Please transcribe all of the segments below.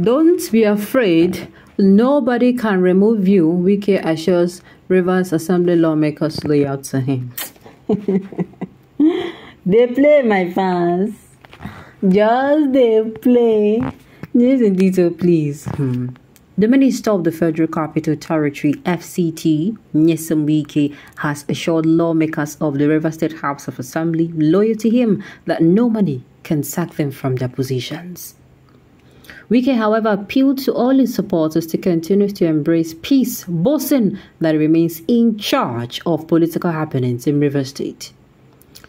Don't be afraid. Nobody can remove you, Wike assures Rivers Assembly lawmakers loyal to him. they play, my fans. Just they play. Listen detail, please. Hmm. The Minister of the Federal Capital Territory, FCT, Nyesom Wike, has assured lawmakers of the River State House of Assembly loyal to him that nobody can sack them from their positions. Wike, however, appealed to all his supporters to continue to embrace peace, boasting that remains in charge of political happenings in River State.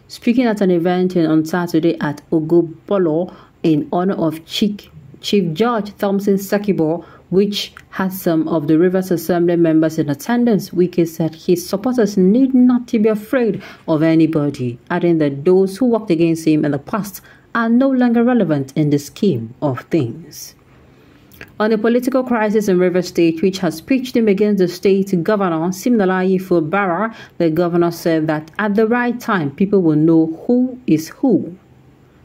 Speaking at an event on Saturday at Ogobolo in honor of Chief, Chief Judge Thompson Sakibo, which had some of the Rivers Assembly members in attendance, Wike said his supporters need not to be afraid of anybody, adding that those who worked against him in the past are no longer relevant in the scheme of things. On the political crisis in River State, which has pitched him against the state governor, Siminalayi Fubara, the governor said that at the right time, people will know who is who.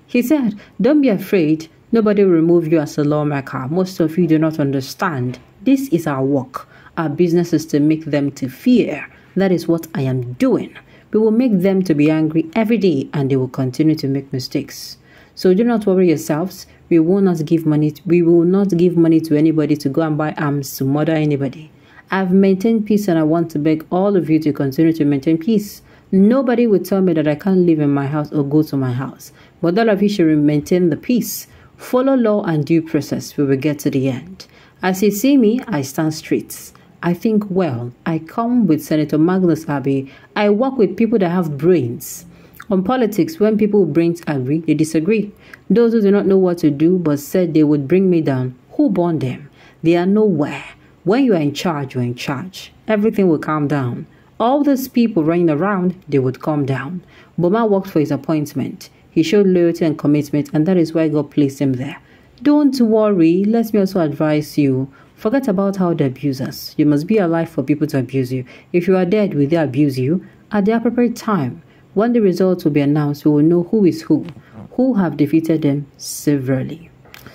He said, Don't be afraid, nobody will remove you as a lawmaker. Most of you do not understand. This is our work. Our business is to make them to fear. That is what I am doing. We will make them to be angry every day and they will continue to make mistakes. So do not worry yourselves. We will not give money. To, we will not give money to anybody to go and buy arms to murder anybody. I've maintained peace and I want to beg all of you to continue to maintain peace. Nobody will tell me that I can't live in my house or go to my house. But all of you should maintain the peace. Follow law and due process. We will get to the end. As you see me, I stand straight. I think well. I come with Senator Magnus Abe. I work with people that have brains. On politics, when people brains agree, they disagree. Those who do not know what to do but said they would bring me down, who born them? They are nowhere. When you are in charge, you are in charge. Everything will calm down. All those people running around, they would calm down. Boma worked for his appointment. He showed loyalty and commitment, and that is why God placed him there. Don't worry, let me also advise you. Forget about how they abuse us. You must be alive for people to abuse you. If you are dead, will they abuse you? At the appropriate time, when the results will be announced, we will know who is who, who have defeated them severally.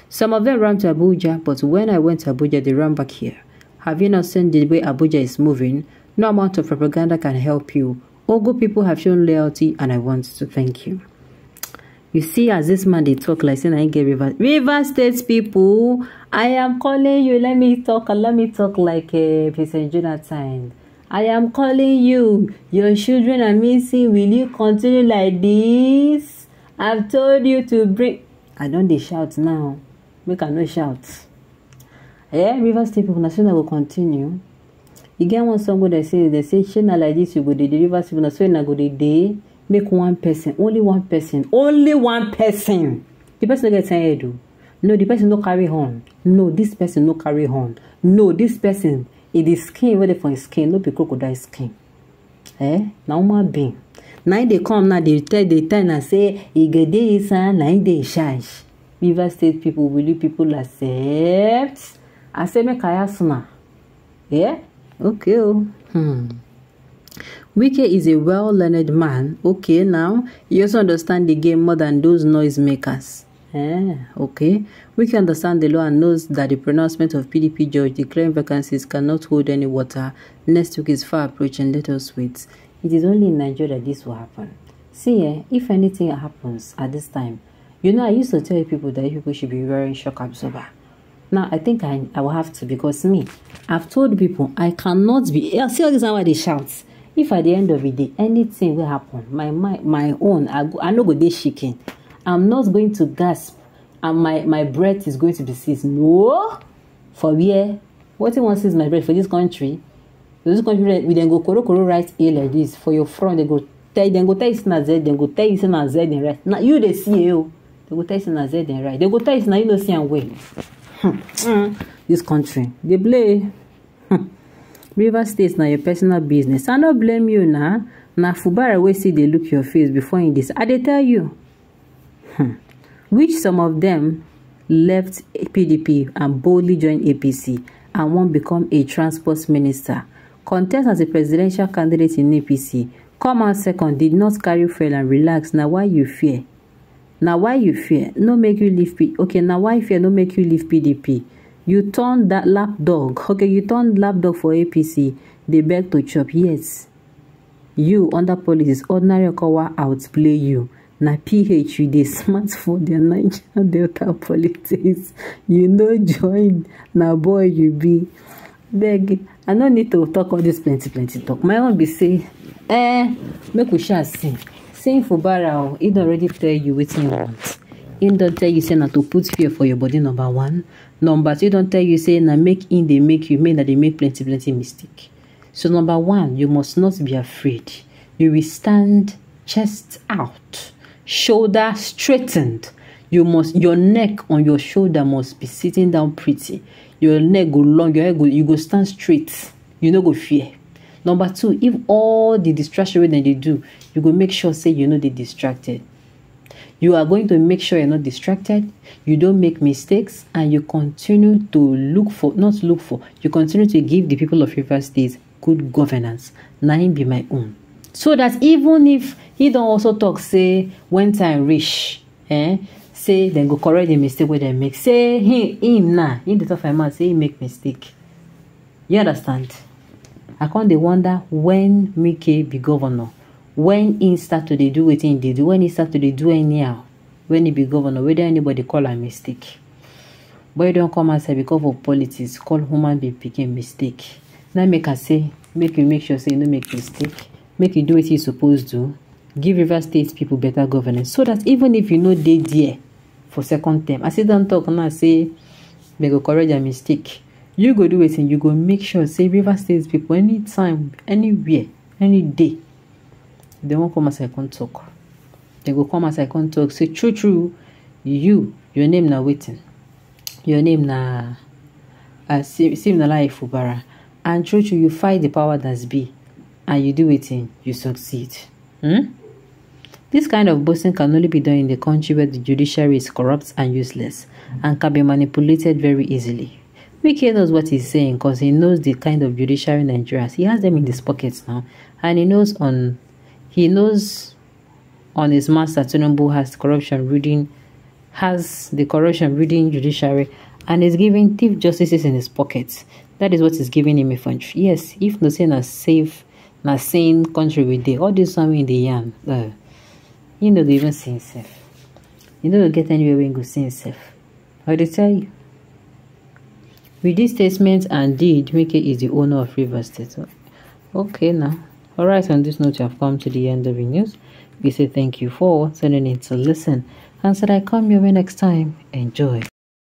Some of them ran to Abuja, but when I went to Abuja, they ran back here. Have you not seen the way Abuja is moving? No amount of propaganda can help you. Ogo people have shown loyalty, and I want to thank you. You see, as this man they talk like saying I get river river states people. I am calling you. Let me talk. Let me talk like a uh, President Jonathan. I am calling you. Your children are missing. Will you continue like this? I've told you to bring. I don't they shout now. Make I no shout. Yeah, River State people, na so na go continue. You get one song where they say, they say, shey like this, you go dey the River State people, na so na go dey dey. Make one person, only one person, only one person. The person no get tired o. No, the person no carry horn. No, this person no carry horn. No, this person e dey skin wey dey for im skin no be crocodile skin. Eh? Na human being. Na im dey come now dey tell dey tell na say e go dey inside na im dey charge. Rivers State people will people accept. I say make I ask una. Yeah okay o. Oh. hmm. Wike is a well-learned man. Okay now you also understand the game more than those noisemakers Eh, okay. We can understand the law and knows that the pronouncement of PDP judge declaring vacancies cannot hold any water. Next week is far approaching. Let us wait. It is only in Nigeria that this will happen. See, eh, if anything happens at this time, you know, I used to tell people that people should be wearing shock absorber. Now, I think I, I will have to because me, I've told people I cannot be. Yeah, see all this why they shout. If at the end of the day, anything will happen, my my, my own, I, go, I no go dey shaking. I'm not going to gasp and my, my breath is going to be seized. No! For where? What you want to seize my breath for this country? For this country, we then go koro koro write A like this. For your front, they go tell then go tell you na Z, then go tell you say na Z then right. Now you they see you. They go tell you say na Z then right. They go tell you say na you no see am well. Hmm. this country, they play. Hmm. River State na your personal business. I no blame you na. Na Fubara wey see dey look your face before in this. I dey tell you. Hmm. Which some of them left PDP and boldly joined APC and one become a transport minister. Contest as a presidential candidate in APC. Come out second, did not carry fuel and relax. Now why you fear? Now why you fear? No make you leave P okay, now why fear no make you leave PDP? you turn that lap dog okay you turn lap dog for apc They beg to chop yes you under policies ordinary okawa outplay you na ph you smart for their niger delta politics. You no join na boy you be. Beg i no need to talk all this plenty plenty talk. My own be say eh make we sha sing. Sing fubara o he don already tell you wetin you want. Him don tell you say na to put fear for your body number one. Number two he don tell you say na make him dey make you make na dey make plenty plenty mistake. So number one you must not be afraid. You will stand chest out shoulder straightened. You must your neck on your shoulder must be sitting down pretty. Your neck go long your head go you go stand straight. You no go fear. Number two if all the distraction dem dey do you go make sure say you no dey distracted. You are going to make sure you're not distracted. You don't make mistakes and you continue to look for not look for you continue to give the people of river state good governance. Nine be my own so that even if he don also talk say when time reach eh say dem go correct the mistake wey dem make. Say him him na him dey talk for him mouth say he make mistake. You understand? I come dey wonder when Mike be governor when he start to dey do wetin he dey do when he start to dey do anyhow when he be governor whether anybody call am mistake. But he don come outside because of politics call human being pikin mistake. Na make i say make you make sure say you no make mistake make you do wetin you suppose do give rivers state people better governance. So that even if you no dey there for second term i still don talk now say dem go correct their mistake you go do wetin you go make sure say rivers state people anytime anywhere any day dem wan come outside come talk. Dem go come outside come talk. Say true true you your name na wetin? Your name na uh, simnala ifubara and true true you fight the power that be and you do wetin you succeed hmm? This kind of boasting can only be done in the country where the judiciary is corrupt and useless and can be manipulated very easily. Wike knows what he's saying because he knows the kind of judiciary Nigeria has. He has them in his pockets now. And he knows on he knows on his master Tinubu has corruption reading has the corruption reading judiciary and is giving thief justices in his pockets. That is what is giving him a function. Yes, if no say na sane country with the all this one in the yarn. Uh, you no go even see himself you no go get anywhere him go see himself i dey tell you? With this statement and deed Wike is the owner of Rivers State. Okay now. Alright on this note you have come to the end of the news. We say thank you for tuning in to listen. And said I come your way next time. Enjoy